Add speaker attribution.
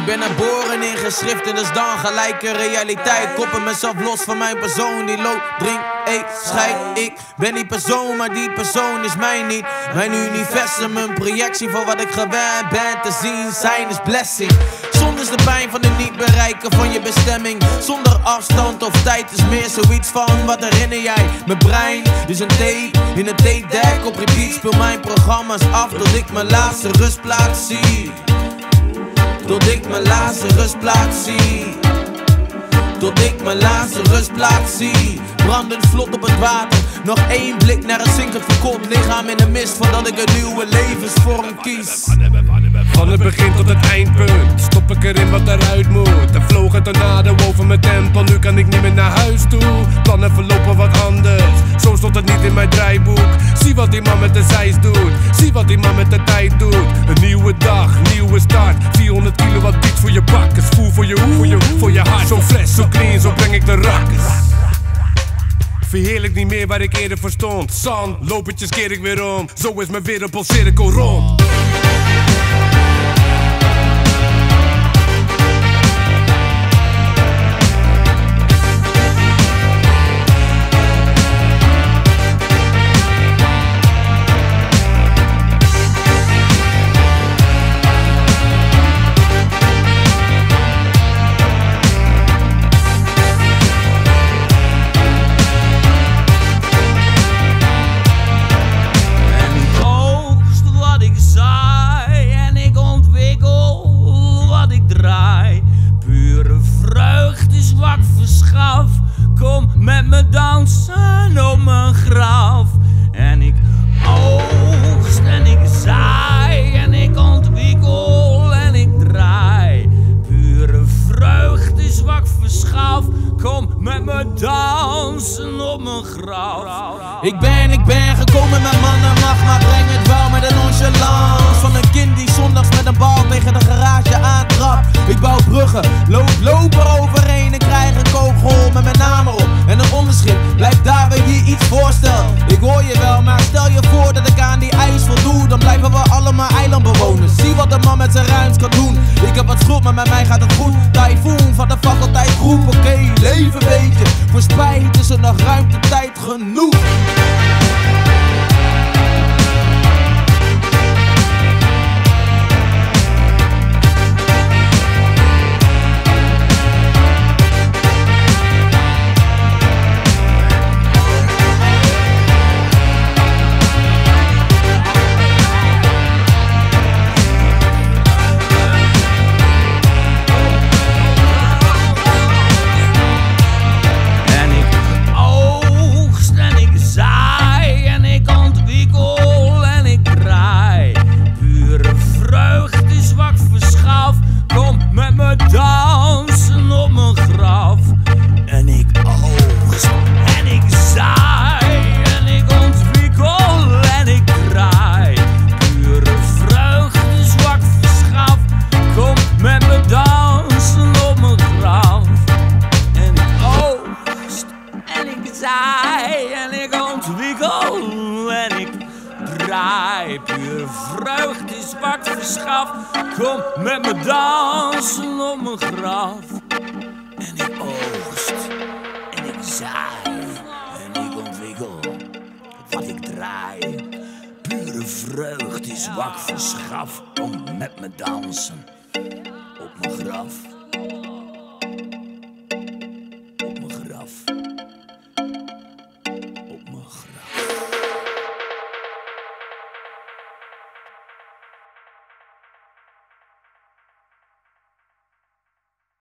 Speaker 1: Ik ben geboren in geschriften, dus dan gelijke realiteit. Koppen mezelf los van mijn persoon die loopt, drink, eet, scheid. Ik ben die persoon, maar die persoon is mij niet. Mijn universum, een projectie van wat ik gewend ben te zien. Zijn is blessing. Zonder de pijn van het niet bereiken van je bestemming. Zonder afstand of tijd is meer zoiets van wat herinner jij? Mijn brein is een tape in een tape deck. Op repeat speel mijn programma's af tot ik mijn laatste rustplaats zie. Tot ik mijn laatste rustplaats zie. Tot ik mijn laatste rustplaats zie. Brandend vlot op het water. Nog één blik naar een zinkend verkoopt lichaam in de mist. Voordat ik een nieuwe levensvorm kies.
Speaker 2: Van het begin tot het eindpunt stop ik erin wat eruit moet. Er vloog een tornado over mijn tempel, nu kan ik niet meer naar huis toe. Plannen verlopen wat anders, zo stond het niet in mijn draaiboek. Zie wat die man met de zijs doet, zie wat die man met de tijd doet. Nieuwe dag, nieuwe start. 400 kilo wat voor je bakkes, voel voor je hoe, voor je, voor je hart. Zo fles, zo clean, zo breng ik de rakkers. Verheerlijk niet meer waar ik eerder voor stond. Zand, lopertjes keer ik weer om. Zo is mijn wereldpolcirkel rond.
Speaker 3: Ik
Speaker 1: ben, ik ben gekomen met mannen macht, maar breng het wel met een nonchalance. Van een kind die zondags met een bal tegen de garage aantrapt. Ik bouw bruggen, loop, loop er overheen en krijg een kogel met mijn naam erop. En een onderschrift, blijf daar waar je iets voorstelt. Ik hoor je wel, maar stel je voor dat ik aan die eis voldoe. Dan blijven we allemaal eilandbewoners. Zie wat de man met zijn ruimte kan doen. Ik heb wat schuld, maar met mij gaat het goed. Typhoon van de faculteit groep, oké, leven weet je. Voor spijt is er nog ruimte, tijd genoeg
Speaker 3: dansen op mijn graf. En ik oogst en ik zaai en ik ontwikkel en ik draai. Pure vreugd is wat ik verschaf. Kom met me dansen op mijn graf. En ik oogst en ik zaai en ik ontwikkel en ik draai. Puur vreugd ik verschaf. Kom met me dansen op mijn graf. En ik oogst en ik zaai en ik ontwikkel wat ik draai. Pure vreugd is wat ik verschaf. Kom met me dansen op mijn graf.